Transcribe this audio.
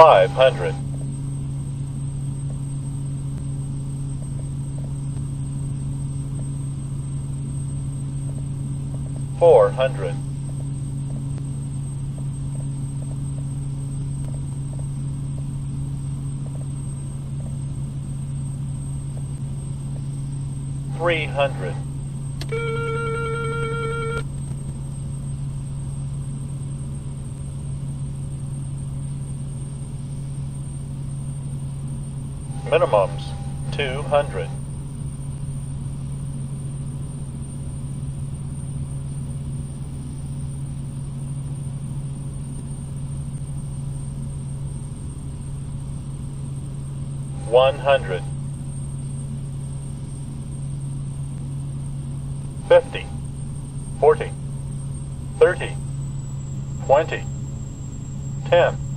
five hundred, four hundred, three hundred, minimums two hundred, one hundred, fifty, forty, thirty, twenty, ten.